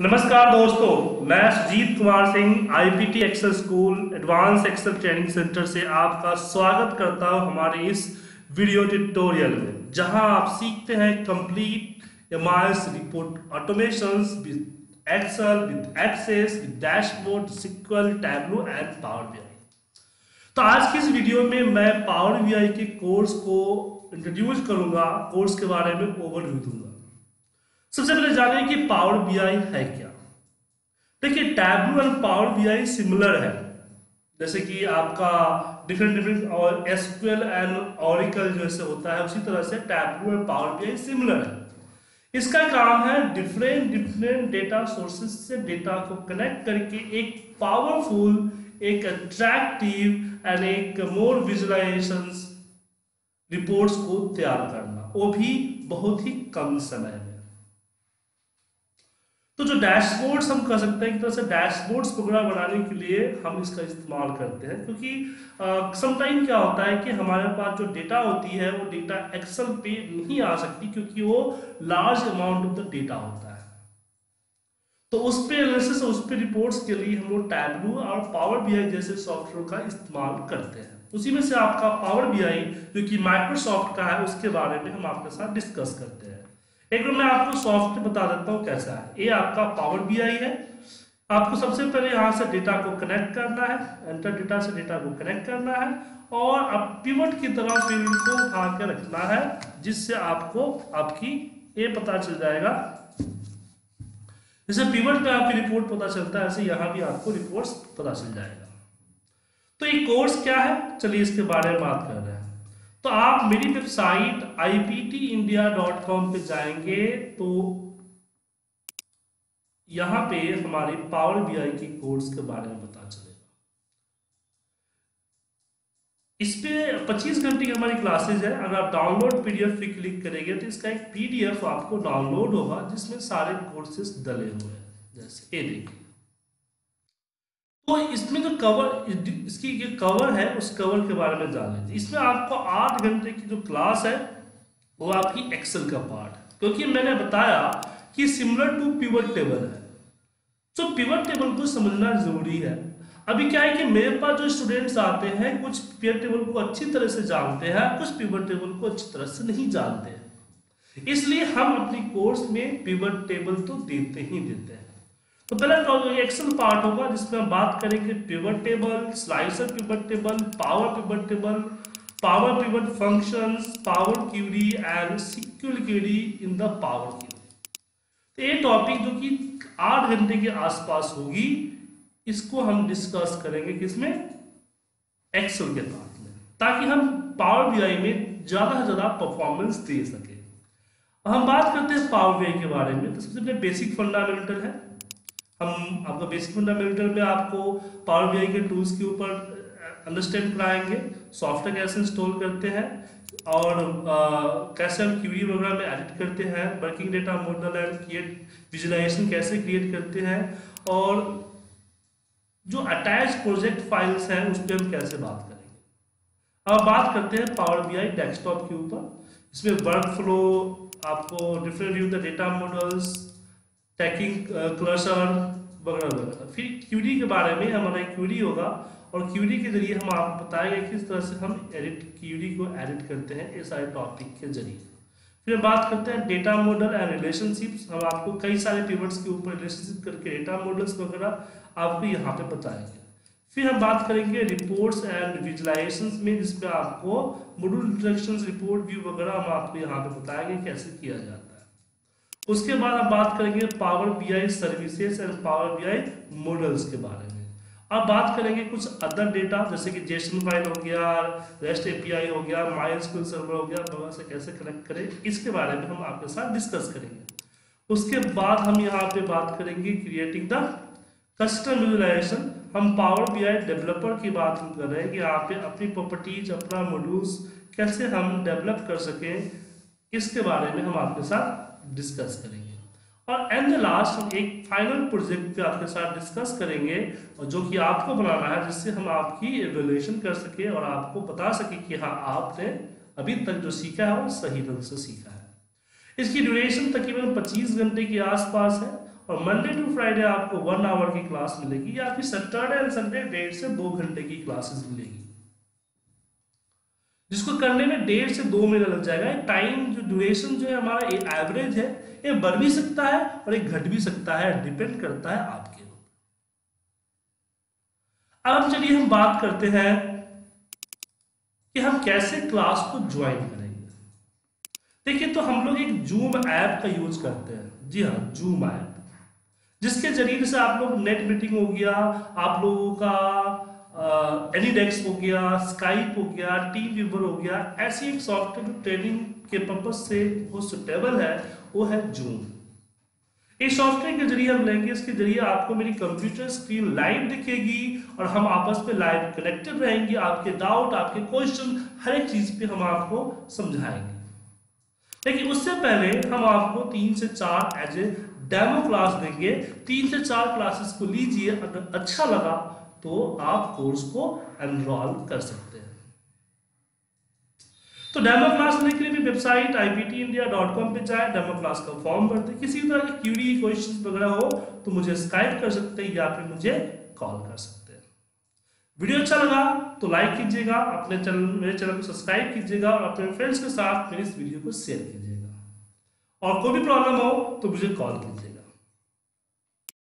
नमस्कार दोस्तों, मैं Sujeet Kumar Singh IPT Excel school advance Excel training centre से आपका स्वागत करता हूँ हमारे इस वीडियो ट्यूटोरियल में, जहाँ आप सीखते हैं complete MIS report automation with Excel with Access with dashboard SQL Tableau and Power BI तो आज की इस वीडियो में मैं पावर बीआई के कोर्स को इंट्रोड्यूस करूँगा कोर्स के बारे में ओवरव्यू दूँगा। सबसे पहले जाने कि पावर बीआई है क्या। देखिए Tableau and Power BI similar है। जैसे कि आपका डिफरेंट डिफरेंट और एसक्यूएल एंड ऑरिकल जैसे होता है, उसी तरह से Tableau and Power BI similar है। इसका काम है डिफरेंट डिफरेंट डेटा सोर्सेज से डेटा को कनेक्ट करके एक पावरफुल एक अट्रैक्टिव एंड एक मोर विजुलाइजेशन रिपोर्ट्स को तैयार करना। वो भी बहुत ही कम समय में। तो जो डैशबोर्ड्स हम कह सकते हैं एक तरह से डैशबोर्ड्स वगैरह बनाने के लिए हम इसका इस्तेमाल करते हैं, क्योंकि समटाइम क्या होता है कि हमारे पास जो डेटा होती है, वो डेटा एक्सेल पे नहीं आ सकती क्योंकि वो large amount of the data होता है। तो उस पर एनालिसिस उस पर रिपोर्ट्स के लिए हम लोग टैबलू और पावर बीआई जैसे सॉफ्टवेयर का इस्तेमाल करते हैं। उसी में से आपका पावर बीआई जो कि माइक्रोसॉफ्ट का है, उसके बारे में हम आपके साथ डिस्कस करते हैं। एक मैं आपको सॉफ्टवेयर बता देता हूँ कैसा है। ये आपका पावर बी आई है। आपको सबसे पहले यहाँ से डेटा को कनेक्ट करना है। एंटर डेटा से डेटा को कनेक्ट करना है। और अब पिवट की तरह फ़ील्ड को उठा के रखना है, जिससे आपको आपकी ये पता चल जाएगा। जैसे पिवट पे आपकी रिपोर्ट पता चलता है, ऐसे यहाँ भी आपको रिपोर्ट्स पता चल जाएगा। तो ये कोर्स क्या है? चलिए इसके बारे में बात कर रहे हैं। तो आप मेरी वेबसाइट iptindia.com पे जाएँगे तो यहाँ पे हमारे पावर बीआई के कोर्स के बारे में पता चलेगा। इस पे 25 घंटे की हमारी क्लासेज है। अगर आप डाउनलोड पीडीएफ पे क्लिक करेंगे तो इसका एक पीडीएफ आपको डाउनलोड होगा, जिसमें सारे कोर्सेज डले हुए हैं। जैसे ये देखिए। तो इसमें जो कवर इसकी जो कवर है, उस कवर के बारे में जान लीजिए। इसमें आपको आठ घंटे की जो क्लास है, वो आपकी एक्सेल का पार्ट है। क्योंकि मैंने बताया कि सिमिलर टू पिवट टेबल है। तो पिवट टेबल को समझना ज़रूरी है। अभी क्या है कि मेरे पास जो स्टूडेंट्स आते हैं, कुछ पिवट टेबल को अच्छी तरह से जानते हैं, कुछ पिवट टेबल को अच्छी तरह से नहीं जानते। इसलिए हम अपनी कोर्स में पिवट टेबल तो देते ही देते हैं। तो पहले एक्शन पार्ट होगा, जिसमें हम बात करेंगे pivot table slicer pivot table Power Pivot table Power Pivot functions Power Query and secure query in the Power Query तो ये टॉपिक जो कि आठ घंटे के आसपास होगी, इसको हम डिस्कस करेंगे किसमें? एक्सेल के पार्ट में, ताकि हम पावर बीआई में ज़्यादा से ज़्यादा परफॉर्मेंस दे सके। हम बात करते हैं पावर बीआई के बारे में तो सबसे पहले बेसिक फंडामेंटल है। हम आपका बेसिक फंडामेंटल में आपको पावर बीआई के टूल्स के ऊपर अंडरस्टैंड कराएँगे सॉफ्टवेयर कैसे इंस्टॉल करते हैं और आ, कैसे हम क्यूरी वगैरह में एडिट करते हैं working data model and create visualisation कैसे क्रिएट करते हैं और जो अटैच प्रोजेक्ट फाइल्स हैं उस पर हम कैसे बात करेंगे। अब बात करते हैं पावर बी आई डेस्कटॉप के ऊपर इसमें वर्क फ्लो आपको different view the data models tagging cluster वगैरह वगैरह फिर क्यूरी के बारे में हमारा क्यूरी होगा और क्यूरी के ज़रिए हम आपको बताएँगे किस तरह से हम एडिट क्यूरी को एडिट करते हैं इस सारे टॉपिक के ज़रिए। फिर हम बात करते हैं डेटा मॉडल एंड रिलेशनशिप्स हम आपको कई सारे पिवट्स के ऊपर रिलेशनशिप करके डेटा मॉडल्स वगैरह आपको यहाँ पे बताएँगे। फिर हम बात करेंगे रिपोर्ट्स एंड विजुलाइजेशन में जिसमें आपको मॉड्यूल इंट्रोडक्शन रिपोर्ट व्यू वगैरह हम आपको यहाँ पे बताएँगे कैसे किया जाता है। उसके बाद हम बात करेंगे Power BI services and Power BI models के बारे में। अब बात करेंगे कुछ अदर डेटा जैसे कि जेसन फ़ाइल हो गया रेस्ट एपीआई हो गया माई स्कूल सर्वर हो गया बगल से कैसे कनेक्ट करें, इसके बारे में हम आपके साथ डिस्कस करेंगे। उसके बाद हम यहाँ पे बात करेंगे क्रिएटिंग द कस्टम विजुलाइजेशन हम पावर बी आई डेवलपर की बात हम कर रहे हैं कि यहाँ अपनी प्रॉपर्टीज़ अपना मॉड्यूल्स कैसे हम डेवलप कर सकें, इसके बारे में हम आपके साथ डिस्कस करेंगे। और एंड लास्ट हम एक फाइनल प्रोजेक्ट पे आपके साथ डिस्कस करेंगे, और जो कि आपको बनाना है, जिससे हम आपकी एवेल्युएशन कर सके और आपको बता सके कि हाँ आपने अभी तक जो सीखा है, वो सही ढंग से सीखा है। इसकी ड्यूरेशन तकरीबन 25 घंटे के आसपास है, और मंडे टू फ्राइडे आपको वन आवर की क्लास मिलेगी, या फिर सैटरडे एंड संडे डेढ़ से दो घंटे की क्लासेस मिलेगी। जिसको करने में डेढ़ से दो महीना लग जाएगा। टाइम जो ड्यूरेशन जो है हमारा एवरेज है, ये बढ़ भी सकता है और ये घट भी सकता है डिपेंड करता है आपके ऊपर। अब चलिए, हम बात करते हैं कि हम कैसे क्लास को ज्वाइन करेंगे। देखिए तो हम लोग एक जूम ऐप का यूज़ करते हैं। जी हाँ जूम ऐप जिसके ज़रिए से आप लोग नेट मीटिंग हो गया, आप लोगों का एनीडेक्स हो गया स्काइप हो गया टीम व्यूवर हो गया, ऐसी एक सॉफ्टवेयर जो ट्रेनिंग के पर्पज से वो सुटेबल है, वो है जूम इस सॉफ्टवेयर के ज़रिए हम लेंगे, इसके ज़रिए आपको मेरी कंप्यूटर स्क्रीन लाइव दिखेगी और हम आपस में लाइव कनेक्टेड रहेंगे, आपके डाउट आपके क्वेश्चन हर एक चीज़ पे हम आपको समझाएँगे. लेकिन उससे पहले हम आपको तीन से चार एज ए डेमो क्लास देंगे. तीन से चार क्लासेस को लीजिए, अगर अच्छा लगा तो आप कोर्स को एनरोल कर सकते हैं। तो डेमो क्लास लेने के लिए भी वेबसाइट iptindia.com पे जाए डेमो क्लास का फॉर्म भर भरते किसी तरह की क्यूरी क्वेश्चन वगैरह हो तो मुझे स्काइप कर सकते हैं या फिर मुझे कॉल कर सकते हैं। वीडियो अच्छा लगा तो लाइक कीजिएगा, अपने चैनल मेरे चैनल को सब्सक्राइब कीजिएगा और अपने फ्रेंड्स के साथ मेरे इस वीडियो को शेयर कीजिएगा। और कोई भी प्रॉब्लम हो तो मुझे कॉल कीजिएगा।